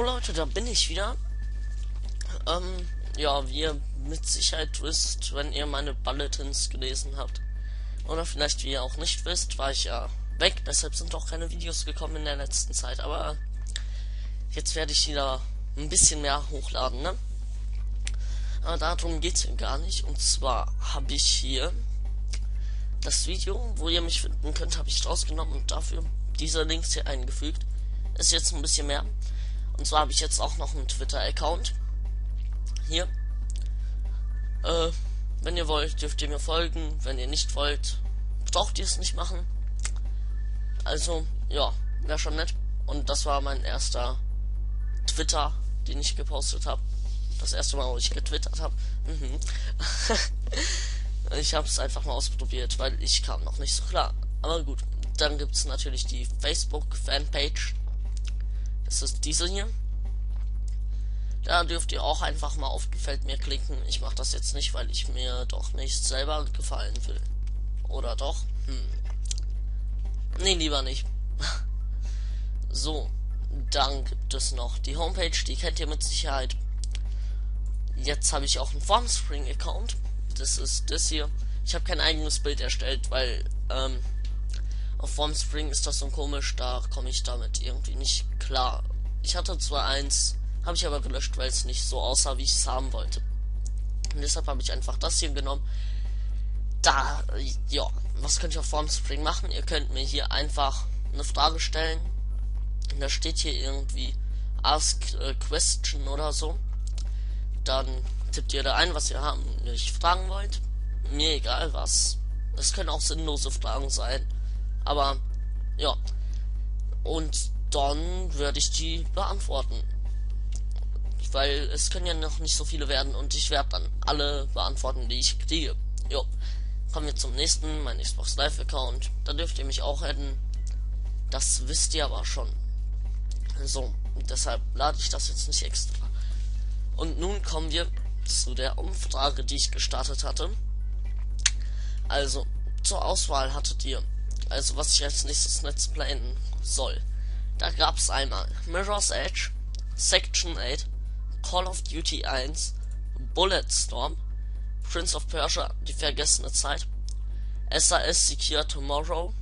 Leute, da bin ich wieder. Ähm, ja, wie ihr mit Sicherheit wisst, wenn ihr meine Bulletins gelesen habt. Oder vielleicht wie ihr auch nicht wisst, war ich ja weg, deshalb sind auch keine Videos gekommen in der letzten Zeit. Aber jetzt werde ich wieder ein bisschen mehr hochladen, ne? Aber darum geht's hier gar nicht. Und zwar habe ich hier das Video, wo ihr mich finden könnt, habe ich rausgenommen und dafür diese Links hier eingefügt. Ist jetzt ein bisschen mehr. Und zwar habe ich jetzt auch noch einen Twitter-Account. Hier. Äh, wenn ihr wollt, dürft ihr mir folgen. Wenn ihr nicht wollt, braucht ihr es nicht machen. Also, ja, wäre schon nett. Und das war mein erster Twitter, den ich gepostet habe. Das erste Mal, wo ich getwittert habe. Mhm. ich habe es einfach mal ausprobiert, weil ich kam noch nicht so klar. Aber gut, dann gibt es natürlich die Facebook-Fanpage. Ist diese hier. Da dürft ihr auch einfach mal auf Gefällt mir klicken. Ich mache das jetzt nicht, weil ich mir doch nicht selber gefallen will. Oder doch? Hm. Nee, lieber nicht. so, dann gibt es noch die Homepage, die kennt ihr mit Sicherheit. Jetzt habe ich auch einen Formspring-Account. Das ist das hier. Ich habe kein eigenes Bild erstellt, weil ähm, auf Formspring ist das so komisch, da komme ich damit irgendwie nicht klar. Ich hatte zwar eins, habe ich aber gelöscht, weil es nicht so aussah, wie ich es haben wollte. Und deshalb habe ich einfach das hier genommen. Da, ja, was könnt ihr auf Formspring machen? Ihr könnt mir hier einfach eine Frage stellen. Und da steht hier irgendwie Ask a Question oder so. Dann tippt ihr da ein, was ihr haben, nicht fragen wollt. Mir egal was. Es können auch sinnlose Fragen sein. Aber, ja. Und dann werde ich die beantworten. Weil es können ja noch nicht so viele werden und ich werde dann alle beantworten, die ich kriege. Jo. Kommen wir zum nächsten, mein Xbox Live Account. Da dürft ihr mich auch adden. Das wisst ihr aber schon. So, deshalb lade ich das jetzt nicht extra. Und nun kommen wir zu der Umfrage, die ich gestartet hatte. Also, zur Auswahl hattet ihr, also was ich als nächstes Netz playen soll. Da gab es einmal Mirror's Edge, Section 8, Call of Duty 1, Bulletstorm, Prince of Persia, die vergessene Zeit, SAS Secure Tomorrow,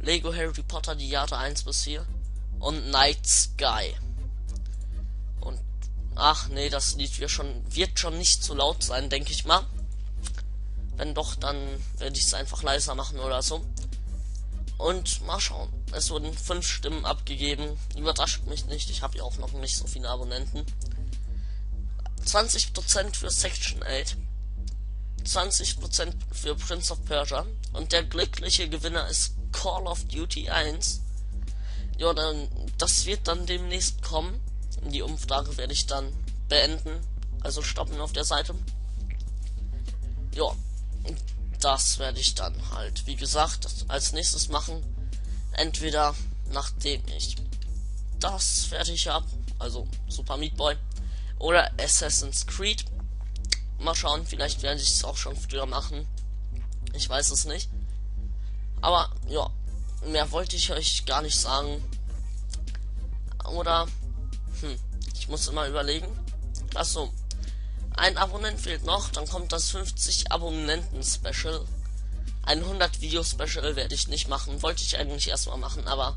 Lego Harry Potter die Jahre 1 bis 4 und Night Sky. Und ach nee, das Lied wird schon, wird schon nicht zu laut sein, denke ich mal. Wenn doch, dann werde ich es einfach leiser machen oder so. Und mal schauen. Es wurden fünf Stimmen abgegeben. Überrascht mich nicht. Ich habe ja auch noch nicht so viele Abonnenten. 20% für Section 8. 20% für Prince of Persia. Und der glückliche Gewinner ist Call of Duty 1. Ja, dann, das wird dann demnächst kommen. Die Umfrage werde ich dann beenden. Also stoppen auf der Seite. Ja, das werde ich dann halt, wie gesagt, als nächstes machen. Entweder nachdem ich das fertig habe, also Super Meat Boy, oder Assassin's Creed. Mal schauen, vielleicht werde ich es auch schon früher machen. Ich weiß es nicht. Aber ja, mehr wollte ich euch gar nicht sagen. Oder, hm, ich muss immer überlegen. Achso, ein Abonnent fehlt noch, dann kommt das 50 Abonnenten Special. Ein 100 Video Special werde ich nicht machen, wollte ich eigentlich erstmal machen, aber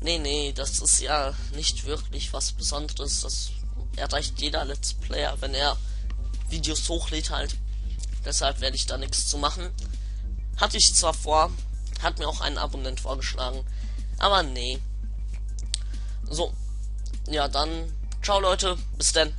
nee, nee, das ist ja nicht wirklich was Besonderes. Das erreicht jeder Let's Player, wenn er Videos hochlädt halt. Deshalb werde ich da nichts zu machen. Hatte ich zwar vor, hat mir auch ein Abonnent vorgeschlagen, aber nee. So, ja dann, ciao Leute, bis denn.